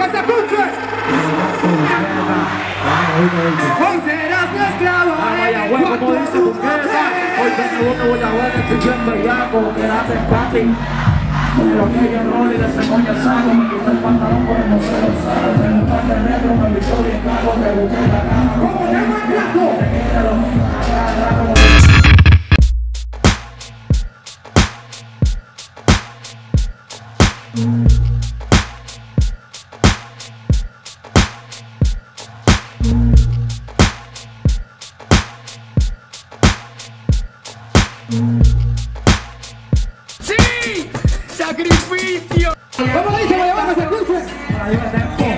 Hoy serás Buqueta, hoy tengo una buena buena, estoy bien bellaco, en pati. Pero que yo no le des coño saco, me pantalón por el museo, ¿sabes? Par de negros, me visto bien te busqué la cama. ¿Cómo se llama el plato? ¡Sí! ¡Sacrificio! ¿Cómo dice?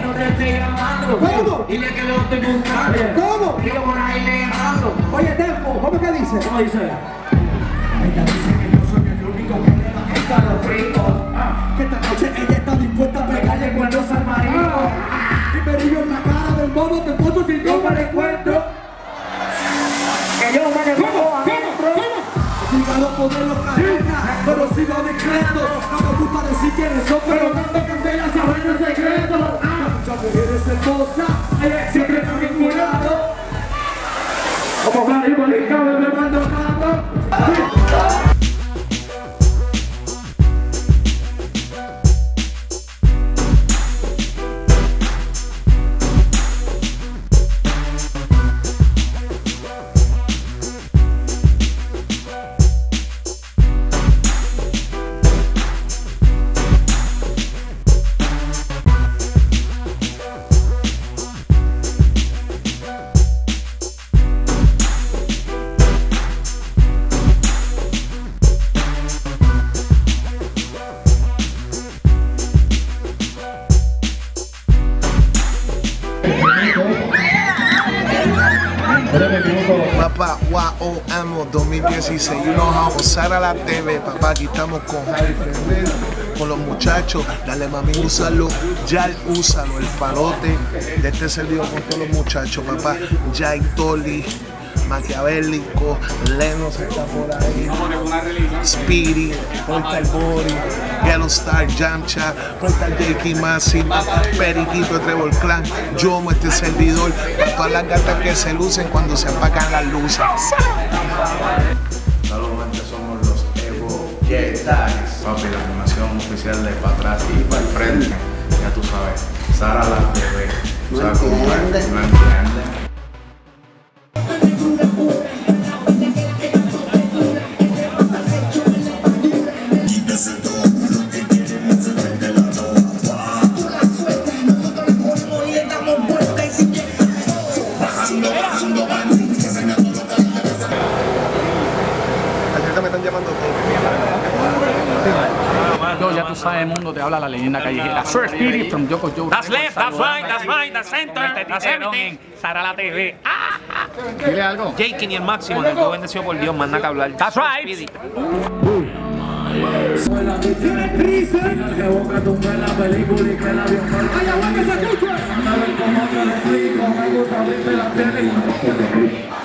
No te esté llamando. ¿Cómo? Dile que lo estoy buscando. ¿Cómo? Dile por ahí le ando. Oye, Tempo, ¿cómo que dice? ¿Cómo dice? Ella dice que yo soy el único que le da escalofríos. Ah, Que esta noche ella está dispuesta a pegarle cuernos al A ponerlo cadena, pero sigo discreto. No me gusta decir quiénes son, pero tanto candela saber el secreto. Ah, Muchas mujeres hermosas, Papá, wow, amo 2016. You know how Sara la TV, papá. Aquí estamos con con los muchachos. Dale mami, úsalo. Ya úsalo, el palote de este servidor con todos los muchachos, papá. Jai Toli, Maquiavélico, Lenos está por ahí. Speedy, Portal Body, Yellow Star, Yamcha, Portal Jakey Máxima, Periquito, Trevor Clan, Yomo, este servidor, para todas las gatas que se lucen cuando se apagan las luces. Solamente somos los Evo Jetags. Papi, la animación oficial de para atrás y para el frente. Ya tú sabes. Sara la TV. O sea, como no entiende. Ya tú sabes, mundo, te habla la leyenda callejera. Sir Spirit from Yoko Joe. That's left, that's right, that's right, that's center, that's everything. Sara la TV. Dile algo. Jake y el máximo, el todo bendecido por Dios, manda que hablar. That's right. Speedy. Que boca tumbe la película y que la vio mal. ¡Ay, agua que se escuche! A ver cómo te lo explico, me gusta verte la tele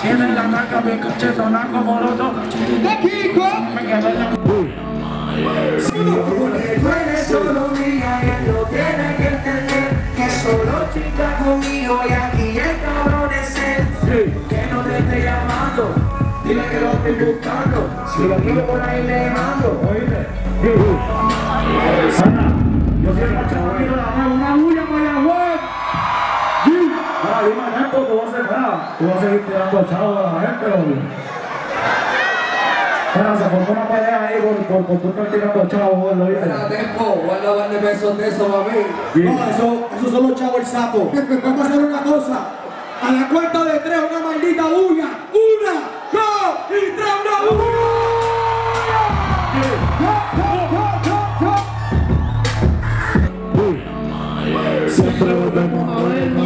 Tiene la marca bien cachetona como los dos ¡De Kiko! Me quedé en la... Porque tú eres solo mía y él lo tiene que entender Que solo chica conmigo y aquí el cabrón es él Que no te esté llamando Dile que lo estoy buscando Si lo quiero por ahí le mando Oíste yo soy el chavalito de la mano Una bulla Mayagüez Sí. Ahora dime tiempo, tú vas a hacer nada Tú vas a seguir tirando chavos a la gente. Pero se formó una pelea ahí por, por, por tú tirando chavos, lo viste. tiempo, guarda un par de pesos de eso, mí. No, eso, eso son los chavos el sapo. Vamos a hacer una cosa. A la cuenta de tres, una maldita bulla. Una, dos y tres, una bulla. Siempre volvemos a ver.